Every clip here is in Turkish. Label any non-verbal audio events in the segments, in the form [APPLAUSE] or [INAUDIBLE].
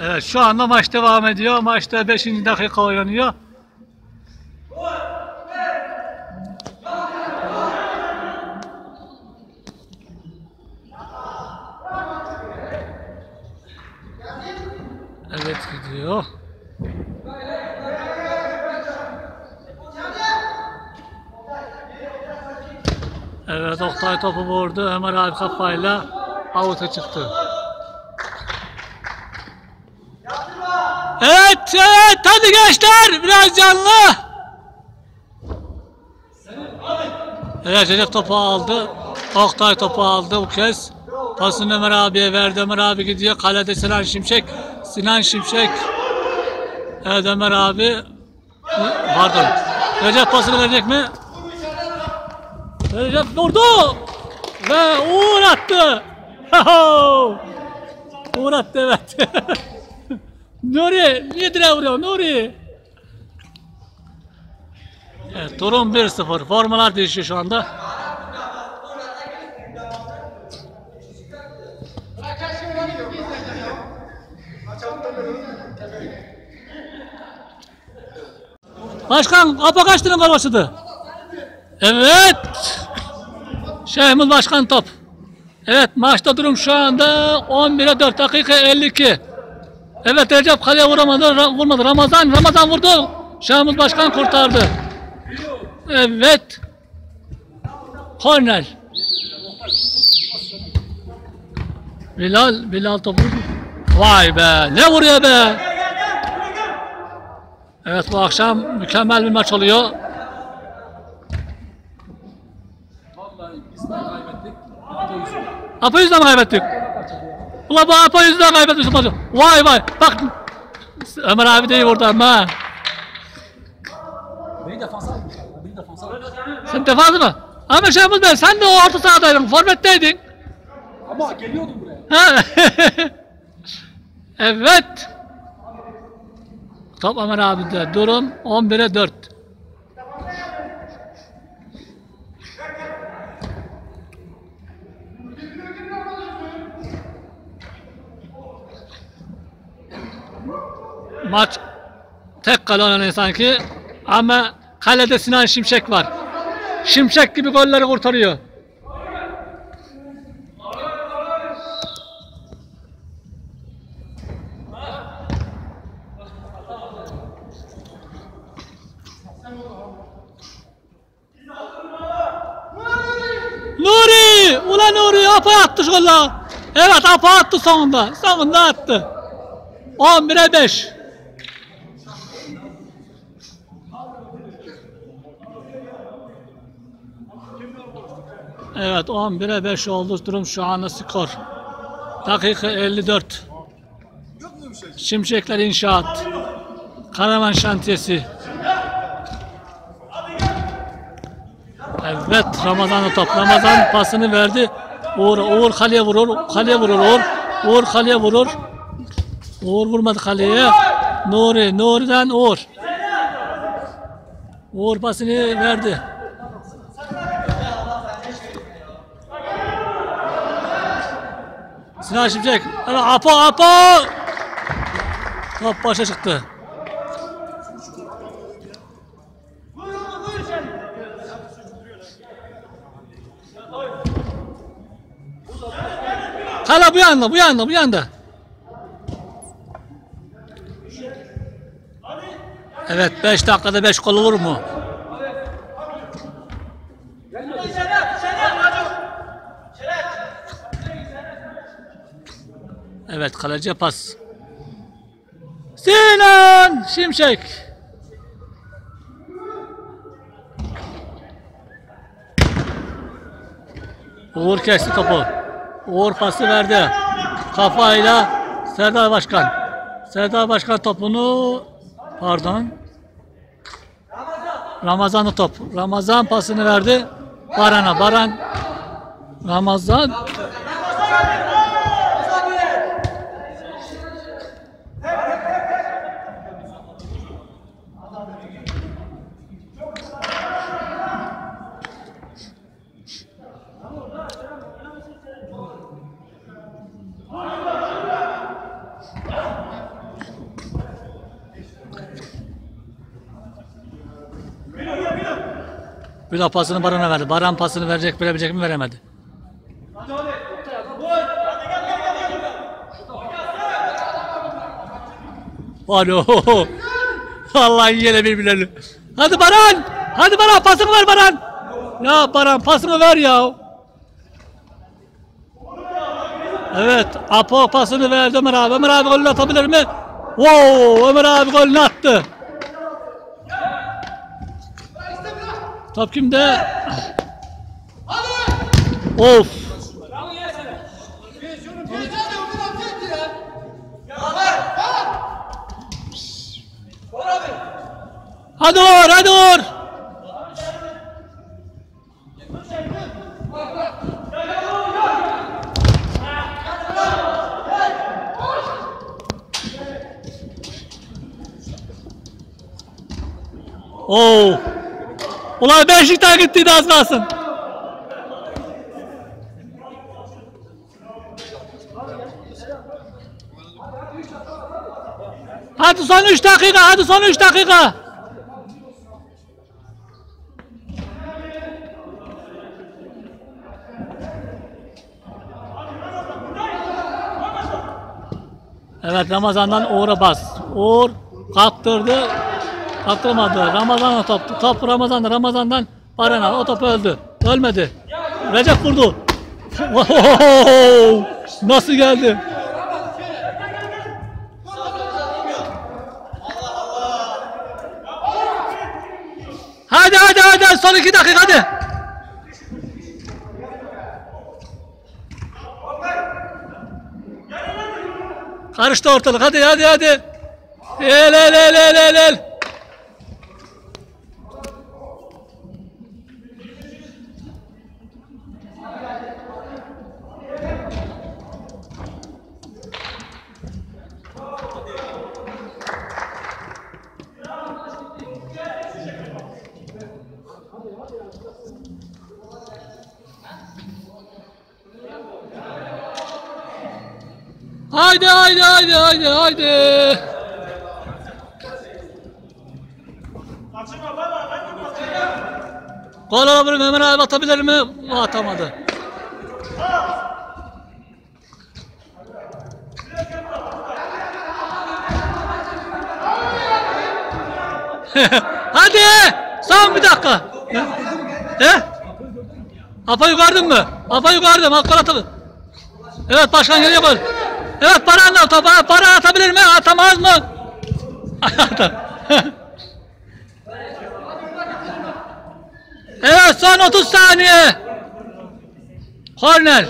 Evet şu anda maç devam ediyor. Maçta 5. dakika oynanıyor. Evet gidiyor. Evet Oktay topu vurdu. Ömer abi kafayla avuta çıktı. Evet, evet, hadi gençler, biraz canlı. Evet, Recep topu aldı. Oktay topu aldı bu kez. Pasını Ömer abiye verdi. Ömer abi gidiyor. Kalede Sinan Şimşek. Sinan Şimşek. Evet Ömer abi. Pardon. Recep pasını verecek mi? Recep vurdu. Ve Uğur attı. [LAUGHS] Uğur attı evet. [LAUGHS] Nuri niye direğe vuruyor Nuri? Evet, durum 1-0. Formalar değişiyor şu anda. Başkan apa kaç tane gol başladı? Evet. Şehmuz Başkan top. Evet maçta durum şu anda 11'e 4 dakika 52. Evet Recep kaleye vuramadı, ra- vurmadı. Ramazan, Ramazan vurdu. Şahmuz Başkan kurtardı. Evet. Korner. Bilal, Bilal topu. Vay be, ne vuruyor be. Evet bu akşam mükemmel bir maç oluyor. Vallahi biz de kaybettik. Apo mi kaybettik? Ulan bu Apa yüzünden kaybettik maçı. Vay vay, bak. Ömer abi de iyi vurdu ama. Beni defansa. Beni defansa. Sen defansı mı? Ama Şahmuz Bey sen de o orta sahadaydın, forvetteydin. Ama geliyordum buraya. Ha? [LAUGHS] evet. Top Ömer abi de. Durum 11'e 4. Maç tek kale oynanıyor sanki. Ama kalede Sinan Şimşek var. Şimşek gibi golleri kurtarıyor. Nuri! Ulan Nuri apa attı şolla. Evet apa attı sonunda. Sonunda attı. 11'e 5. Evet 11'e 5 oldu durum şu anda skor. Dakika 54. Şimşekler İnşaat. Karaman Şantiyesi. Evet Ramazan'ı top. Ramazan pasını verdi. Uğur, Uğur kaleye vurur. Kaleye vurur Uğur. Uğur kaleye vurur. Uğur vurmadı kaleye. Nuri. Nuri'den Uğur. Uğur pasını verdi. Sinan Şimşek. Evet, Apo Apo. Top başa çıktı. Kala bu yanda, bu yanda, bu yanda. Evet, 5 dakikada 5 gol olur mu? Evet, kaleci pas. Sinan Şimşek. Uğur kesti topu. Uğur pası verdi. Kafayla Serdar Başkan. Serdar Başkan topunu pardon. Ramazan'ı top. Ramazan pasını verdi. Baran'a. Baran Ramazan Bir de pasını Baran'a verdi. Baran pasını verecek, verebilecek mi veremedi. Alo. [LAUGHS] Vallahi yine birbirlerini. Hadi Baran. Hadi Baran pasını ver Baran. Ya Baran pasını ver ya. Evet. Apo pasını verdi Ömer abi. Ömer abi golünü atabilir mi? Wow, Ömer abi golünü attı. Top kimde? Of. Hadi Uğur, hadi Uğur. Oo. Ulan Beşiktaş gittiydi az kalsın. Hadi son 3 dakika, hadi son 3 dakika. Evet Ramazan'dan Uğur'a bas. Uğur kaptırdı. Kaptırmadı. Ramazan'a top. Top Ramazan'da. Ramazan'dan Baran'a. O top öldü. Ölmedi. Recep vurdu. Nasıl geldi? Hadi hadi hadi son iki dakika hadi. Karıştı ortalık hadi hadi hadi. El el el el el el. Haydi haydi haydi haydi haydi. Gol alabilir mi? Ömer abi atabilir mi? Atamadı. [LAUGHS] Hadi! Son bir dakika. He? Apayı gördün mü? Apayı gördüm. Hakkı atalım. Evet başkan geliyor gol. Evet para anlar topa. Para atabilir mi? Atamaz mı? [LAUGHS] Evet son 30 saniye. Korner.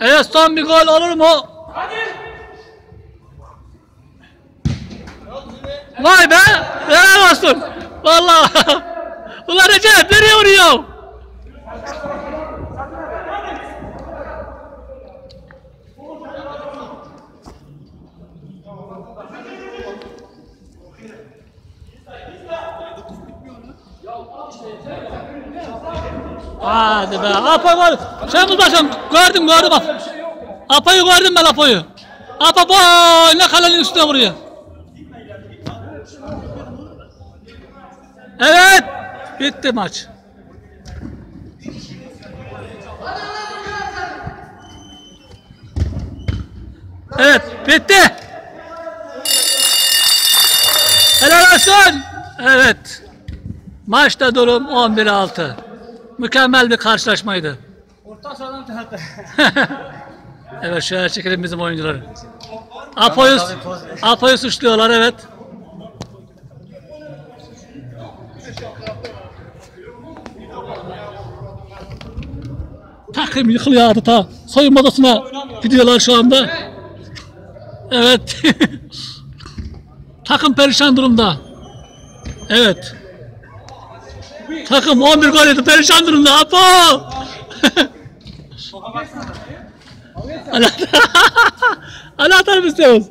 Evet son bir gol olur mu? Vay be! Helal olsun. Vallahi. [LAUGHS] Ulan Recep nereye vuruyor? Hadi be. Apa gol. Şamil başım. Gördüm gördüm. Apa'yı gördüm ben Apa'yı. Apa boy ne kalenin üstüne vuruyor. Evet. Bitti maç. Evet. Bitti. Helal olsun. Evet. Maçta durum 11-6. Mükemmel bir karşılaşmaydı. Orta sahadan tarafta. [LAUGHS] Evet şöyle çekelim bizim oyuncuları. Apo'yu Apo'yu suçluyorlar evet. Takım yıkılıyor adeta. Soyunma odasına gidiyorlar şu anda. Evet. [LAUGHS] Takım perişan durumda. Evet. Takım 11 gol yedi. Perişan durumda. Apo! [LAUGHS] Anahtar. Mı istiyoruz?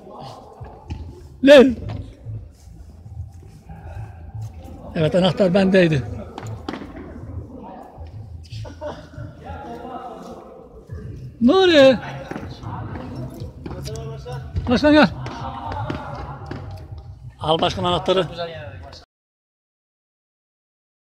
Ne? Evet anahtar bendeydi. Nuri. Başkan gel. Al başkan anahtarı.